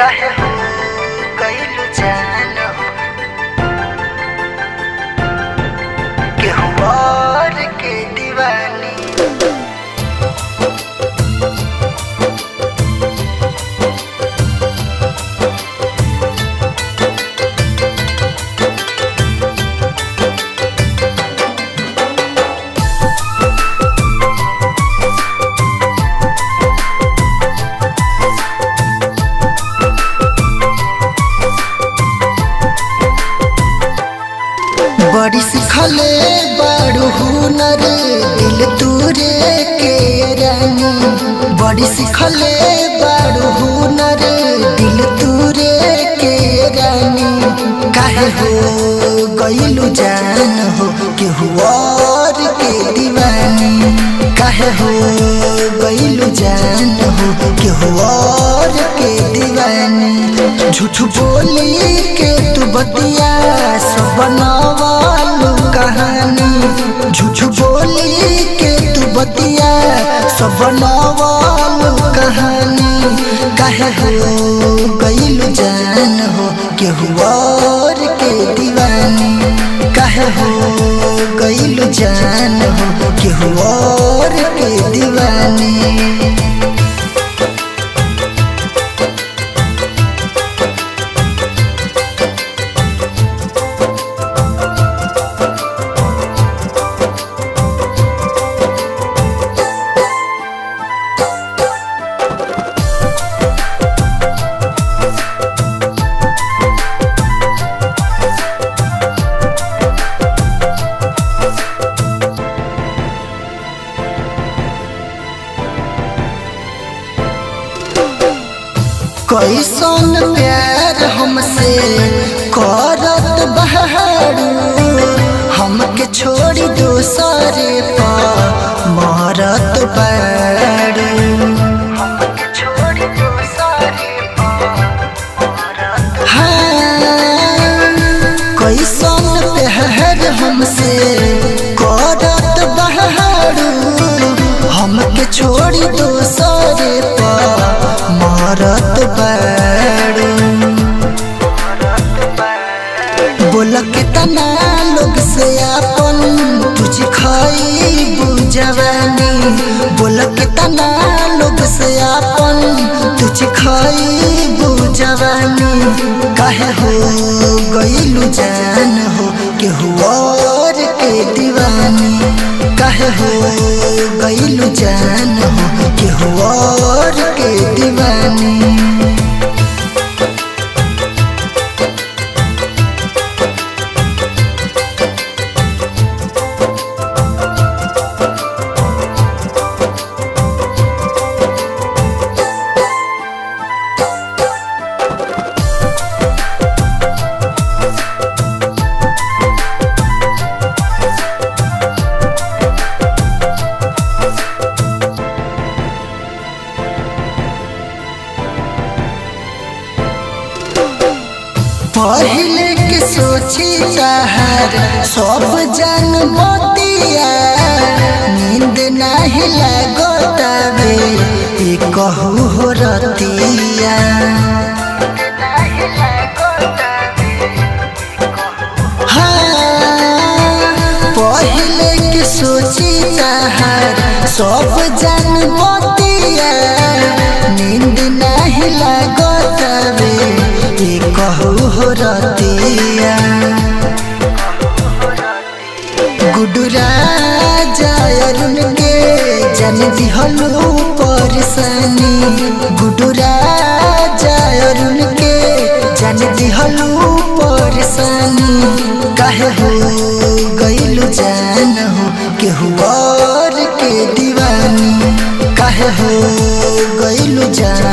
काहे हो। बड़ी सिखले बड़ू हुनर, दिल तूरे के रानी। बड़ी सिखले बड़ू हुनर, दिल तूरे के रानी। काहे हो गइलु जान हो, केहू और के दीवानी। काहे हो गइलु जान हो, केहू और के दीवानी। झूठ बोली के तू बतिया, सब बतिया सब बनवालू कहानी। कहे हो गई जान हो केहू और कैसन प्यार हमसे करत बहारू बोल लोग से अपन तुझ खाई जवानी बोल के तना लोग से अपन तुझ खाई जवानी काहे हो गइलु जान हो केहू और के दीवानी। काहे हो गइलु जान हो केहू और के दीवानी। पहले के सोची तहार सब जन बतिया नींद नहीं लगतावे तबे कहू हो रतिया। रतिया गुडू राजा के जन दिहलो परेशानी गुडुरा राजा के जन दिहलो परेशानी कहे हो गईलू जान हो केहू और के दीवानी। कहे हो गईलू जान